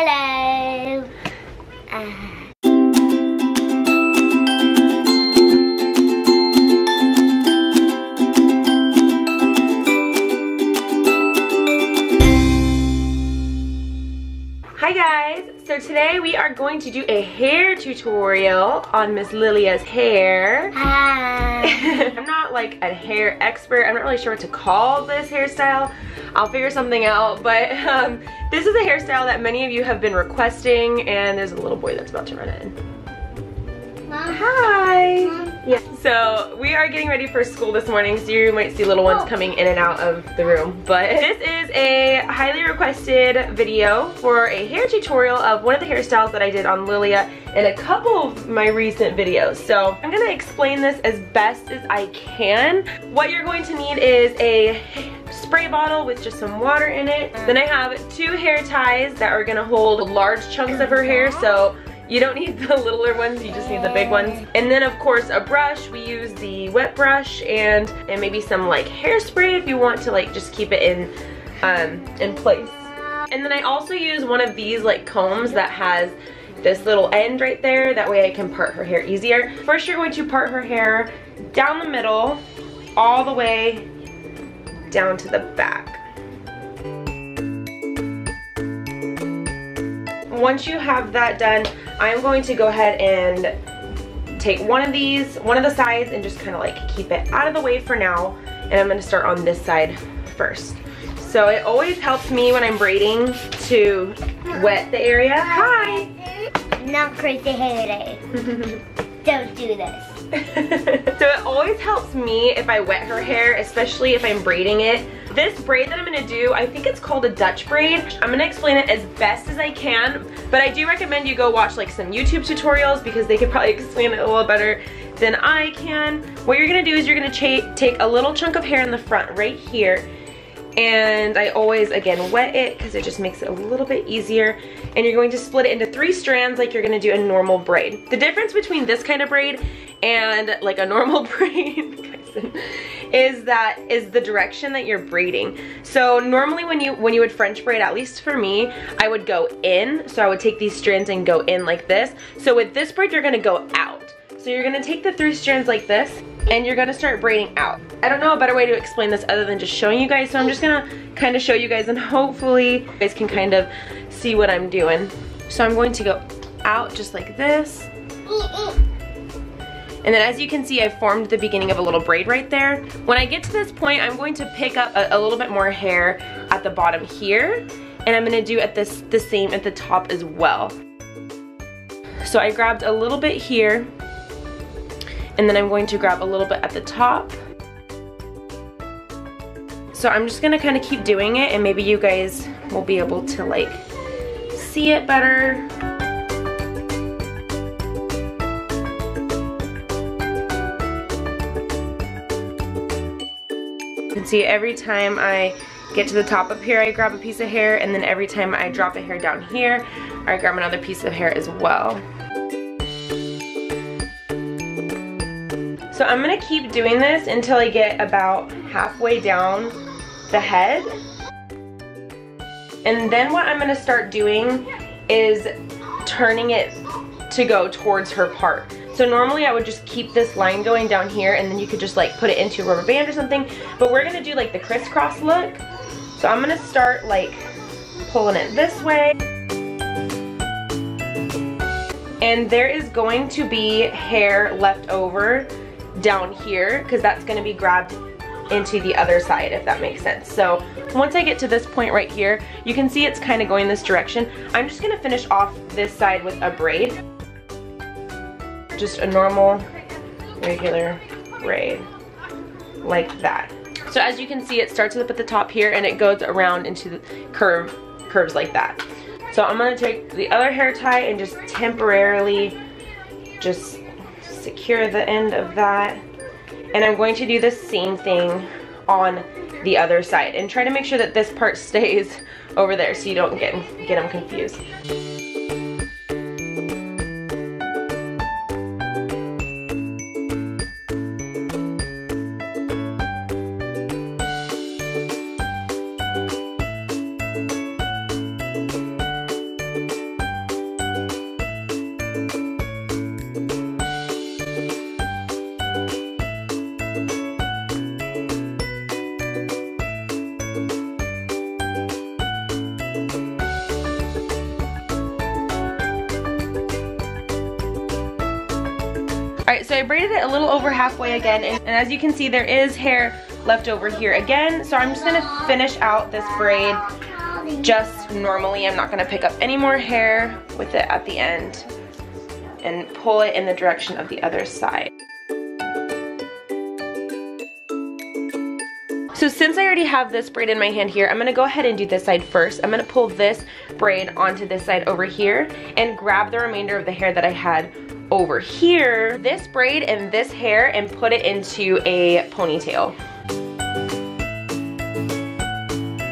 Hello. Uh. Hi guys, so today we are going to do a hair tutorial on Miss Lilia's hair. Hi. I'm not like a hair expert, I'm not really sure what to call this hairstyle. I'll figure something out, but um, this is a hairstyle that many of you have been requesting and there's a little boy that's about to run in. Mom. Hi! Mom. Yeah, so we are getting ready for school this morning, so you might see little ones oh. coming in and out of the room. But this is a highly requested video for a hair tutorial of one of the hairstyles that I did on Lilia in a couple of my recent videos. So I'm gonna explain this as best as I can. What you're going to need is a spray bottle with just some water in it. Then I have two hair ties that are gonna hold large chunks of her hair, so you don't need the littler ones, you just need the big ones. And then of course a brush, we use the wet brush and, and maybe some like hairspray if you want to like just keep it in, um, in place. And then I also use one of these like combs that has this little end right there, that way I can part her hair easier. First you're going to part her hair down the middle, all the way down to the back. Once you have that done, I'm going to go ahead and take one of these, one of the sides and just kind of like keep it out of the way for now. And I'm gonna start on this side first. So it always helps me when I'm braiding to wet the area. Hi! Not crazy hair day. Don't do this. so it always helps me if I wet her hair, especially if I'm braiding it. This braid that I'm gonna do, I think it's called a Dutch braid. I'm gonna explain it as best as I can, but I do recommend you go watch like some YouTube tutorials because they could probably explain it a little better than I can. What you're gonna do is you're gonna take a little chunk of hair in the front right here and I always again wet it because it just makes it a little bit easier and you're going to split it into three strands like you're gonna do a normal braid. The difference between this kind of braid and like a normal braid is that is the direction that you're braiding. So normally when you when you would French braid, at least for me, I would go in. So I would take these strands and go in like this. So with this braid, you're gonna go out. So you're gonna take the three strands like this and you're gonna start braiding out. I don't know a better way to explain this other than just showing you guys, so I'm just gonna kind of show you guys and hopefully you guys can kind of see what I'm doing. So I'm going to go out just like this. And then as you can see, I formed the beginning of a little braid right there. When I get to this point, I'm going to pick up a, a little bit more hair at the bottom here, and I'm gonna do at this the same at the top as well. So I grabbed a little bit here, and then I'm going to grab a little bit at the top. So I'm just gonna kind of keep doing it and maybe you guys will be able to like see it better. Can see every time I get to the top of here, I grab a piece of hair, and then every time I drop a hair down here, I grab another piece of hair as well. So I'm gonna keep doing this until I get about halfway down the head. And then what I'm gonna start doing is turning it to go towards her part. So normally I would just keep this line going down here and then you could just like put it into a rubber band or something. But we're gonna do like the crisscross look. So I'm gonna start like pulling it this way. And there is going to be hair left over down here because that's to be grabbed into the other side if that makes sense. So once I get to this point right here, you can see it's kind of going this direction. I'm just to finish off this side with a braid. Just a normal, regular braid like that. So as you can see, it starts up at the top here and it goes around into the curve, curves like that. So I'm to take the other hair tie and just temporarily just secure the end of that. And I'm going to do the same thing on the other side and try to make sure that this part stays over there so you don't get, get them confused. So I braided it a little over halfway again, and, and as you can see, there is hair left over here again. So I'm just gonna finish out this braid just normally. I'm not gonna pick up any more hair with it at the end and pull it in the direction of the other side. So since I already have this braid in my hand here, I'm gonna go ahead and do this side first. I'm gonna pull this braid onto this side over here and grab the remainder of the hair that I had over here, this braid and this hair and put it into a ponytail.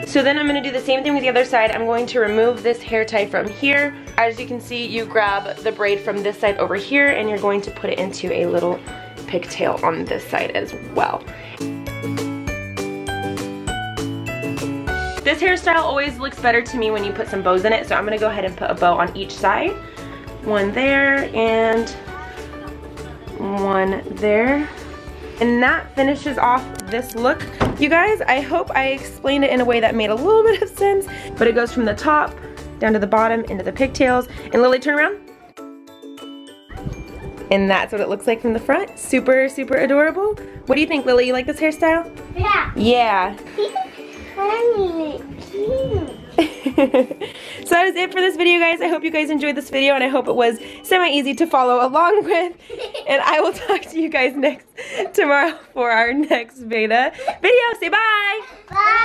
So then I'm gonna do the same thing with the other side. I'm going to remove this hair tie from here. As you can see, you grab the braid from this side over here and you're going to put it into a little pigtail on this side as well. This hairstyle always looks better to me when you put some bows in it, so I'm gonna go ahead and put a bow on each side. One there and one there. And that finishes off this look. You guys, I hope I explained it in a way that made a little bit of sense, but it goes from the top down to the bottom into the pigtails. And Lily, turn around. And that's what it looks like from the front. Super, super adorable. What do you think, Lily? You like this hairstyle? Yeah. Yeah. So that is it for this video guys. I hope you guys enjoyed this video and I hope it was semi-easy to follow along with. And I will talk to you guys next tomorrow for our next beta video. Say bye! Bye!